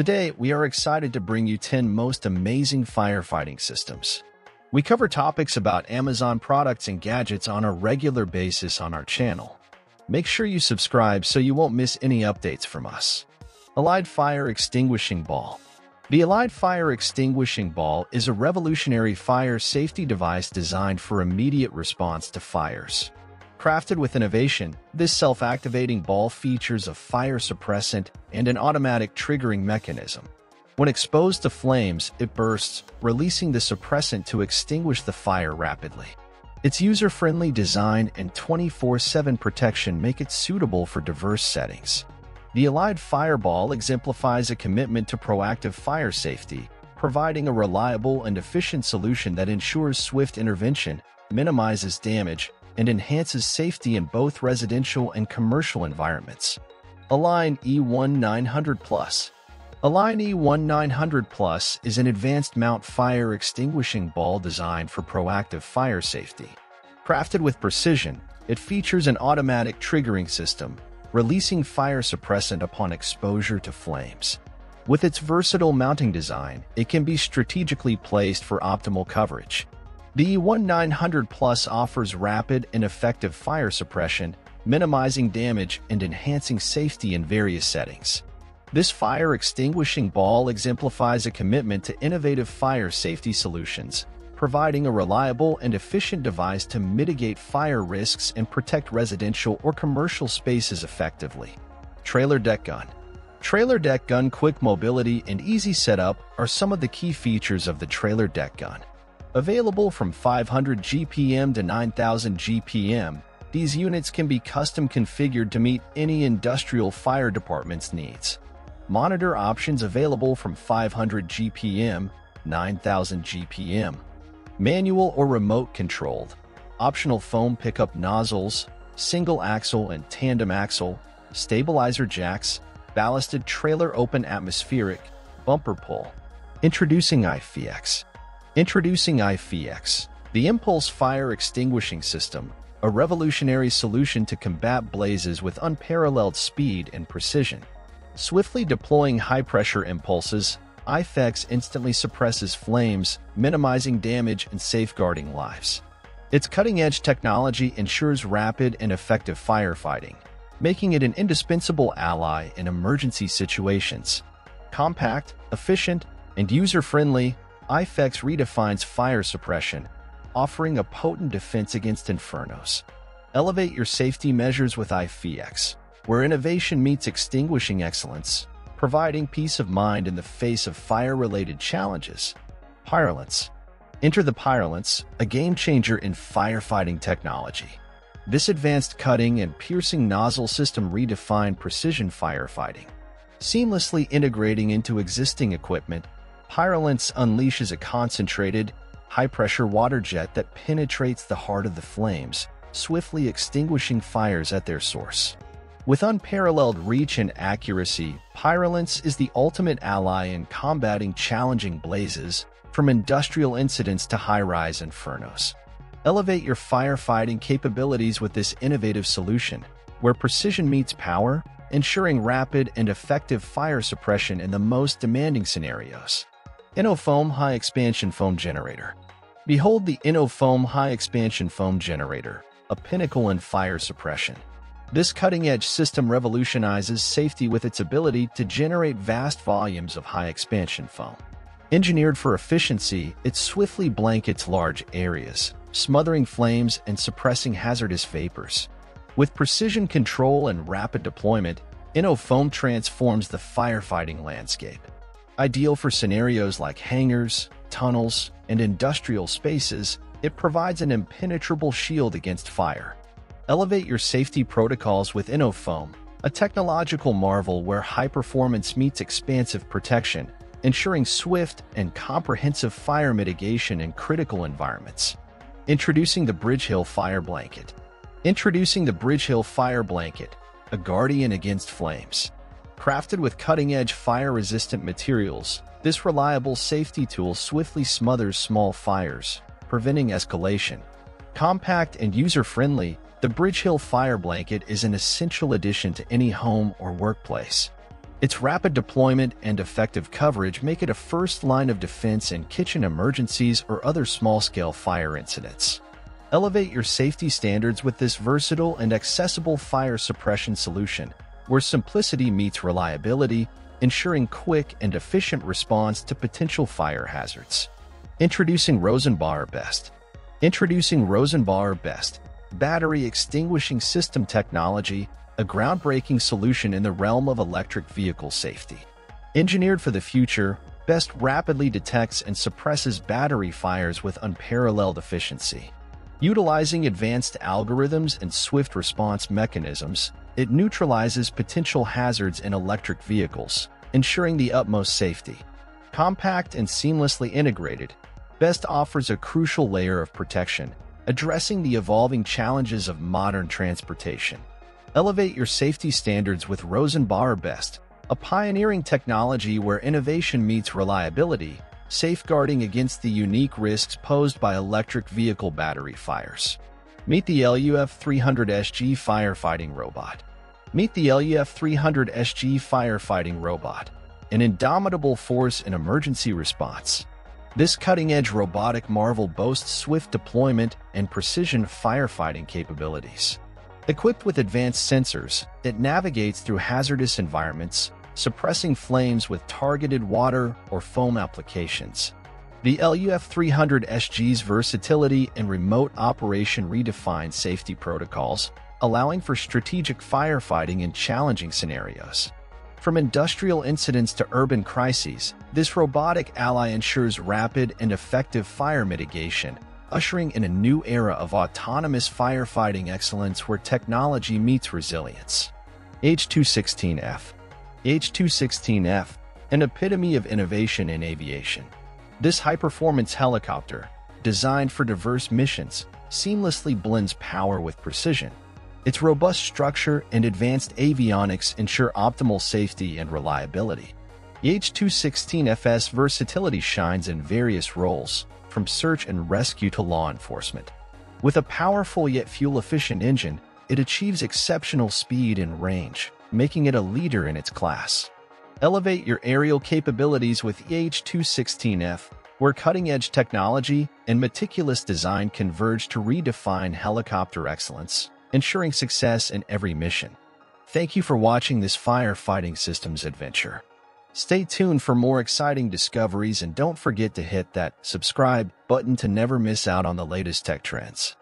Today, we are excited to bring you 10 most amazing firefighting systems. We cover topics about Amazon products and gadgets on a regular basis on our channel. Make sure you subscribe so you won't miss any updates from us. Allied Fire Extinguishing Ball The Allied Fire Extinguishing Ball is a revolutionary fire safety device designed for immediate response to fires. Crafted with innovation, this self-activating ball features a fire suppressant and an automatic triggering mechanism. When exposed to flames, it bursts, releasing the suppressant to extinguish the fire rapidly. Its user-friendly design and 24-7 protection make it suitable for diverse settings. The Allied Fireball exemplifies a commitment to proactive fire safety, providing a reliable and efficient solution that ensures swift intervention, minimizes damage, and enhances safety in both residential and commercial environments. Align E1900 Plus Align E1900 Plus is an advanced mount fire extinguishing ball designed for proactive fire safety. Crafted with precision, it features an automatic triggering system, releasing fire suppressant upon exposure to flames. With its versatile mounting design, it can be strategically placed for optimal coverage. The E1900 Plus offers rapid and effective fire suppression, minimizing damage and enhancing safety in various settings. This fire extinguishing ball exemplifies a commitment to innovative fire safety solutions, providing a reliable and efficient device to mitigate fire risks and protect residential or commercial spaces effectively. Trailer Deck Gun Trailer Deck Gun Quick mobility and easy setup are some of the key features of the Trailer Deck Gun. Available from 500 GPM to 9000 GPM, these units can be custom configured to meet any industrial fire department's needs. Monitor options available from 500 GPM, 9000 GPM. Manual or remote controlled. Optional foam pickup nozzles, single axle and tandem axle, stabilizer jacks, ballasted trailer open atmospheric, bumper pull. Introducing IFEX. Introducing IFEX, the Impulse Fire Extinguishing System, a revolutionary solution to combat blazes with unparalleled speed and precision. Swiftly deploying high-pressure impulses, IFEX instantly suppresses flames, minimizing damage and safeguarding lives. Its cutting-edge technology ensures rapid and effective firefighting, making it an indispensable ally in emergency situations. Compact, efficient, and user-friendly, IFEX redefines fire suppression, offering a potent defense against infernos. Elevate your safety measures with IFEX, where innovation meets extinguishing excellence, providing peace of mind in the face of fire-related challenges. Pyrolance. Enter the Pyrolance, a game-changer in firefighting technology. This advanced cutting and piercing nozzle system redefined precision firefighting, seamlessly integrating into existing equipment Pyrolance unleashes a concentrated, high-pressure water jet that penetrates the heart of the flames, swiftly extinguishing fires at their source. With unparalleled reach and accuracy, Pyrolance is the ultimate ally in combating challenging blazes, from industrial incidents to high-rise infernos. Elevate your firefighting capabilities with this innovative solution, where precision meets power, ensuring rapid and effective fire suppression in the most demanding scenarios. InnoFoam High Expansion Foam Generator. Behold the InnoFoam High Expansion Foam Generator, a pinnacle in fire suppression. This cutting-edge system revolutionizes safety with its ability to generate vast volumes of high-expansion foam. Engineered for efficiency, it swiftly blankets large areas, smothering flames and suppressing hazardous vapors. With precision control and rapid deployment, InnoFoam transforms the firefighting landscape. Ideal for scenarios like hangars, tunnels, and industrial spaces, it provides an impenetrable shield against fire. Elevate your safety protocols with InnoFoam, a technological marvel where high performance meets expansive protection, ensuring swift and comprehensive fire mitigation in critical environments. Introducing the Bridgehill Fire Blanket. Introducing the Bridgehill Fire Blanket, a guardian against flames. Crafted with cutting-edge fire-resistant materials, this reliable safety tool swiftly smothers small fires, preventing escalation. Compact and user-friendly, the Bridgehill Fire Blanket is an essential addition to any home or workplace. Its rapid deployment and effective coverage make it a first line of defense in kitchen emergencies or other small-scale fire incidents. Elevate your safety standards with this versatile and accessible fire suppression solution, where simplicity meets reliability, ensuring quick and efficient response to potential fire hazards. Introducing Rosenbauer Best. Introducing Rosenbauer Best, battery extinguishing system technology a groundbreaking solution in the realm of electric vehicle safety. Engineered for the future, BEST rapidly detects and suppresses battery fires with unparalleled efficiency. Utilizing advanced algorithms and swift response mechanisms, it neutralizes potential hazards in electric vehicles, ensuring the utmost safety. Compact and seamlessly integrated, BEST offers a crucial layer of protection, addressing the evolving challenges of modern transportation. Elevate your safety standards with Rosenbauer Best, a pioneering technology where innovation meets reliability, safeguarding against the unique risks posed by electric vehicle battery fires. Meet the LUF-300SG firefighting robot. Meet the LUF-300SG firefighting robot, an indomitable force in emergency response. This cutting-edge robotic marvel boasts swift deployment and precision firefighting capabilities. Equipped with advanced sensors, it navigates through hazardous environments, suppressing flames with targeted water or foam applications. The LUF-300SG's versatility and remote operation redefine safety protocols, allowing for strategic firefighting in challenging scenarios. From industrial incidents to urban crises, this robotic ally ensures rapid and effective fire mitigation, ushering in a new era of autonomous firefighting excellence where technology meets resilience. H216F H216F, an epitome of innovation in aviation. This high-performance helicopter, designed for diverse missions, seamlessly blends power with precision. Its robust structure and advanced avionics ensure optimal safety and reliability. The H216FS versatility shines in various roles, from search and rescue to law enforcement. With a powerful yet fuel-efficient engine, it achieves exceptional speed and range, making it a leader in its class. Elevate your aerial capabilities with EH216F, where cutting-edge technology and meticulous design converge to redefine helicopter excellence, ensuring success in every mission. Thank you for watching this firefighting systems adventure. Stay tuned for more exciting discoveries and don't forget to hit that subscribe button to never miss out on the latest tech trends.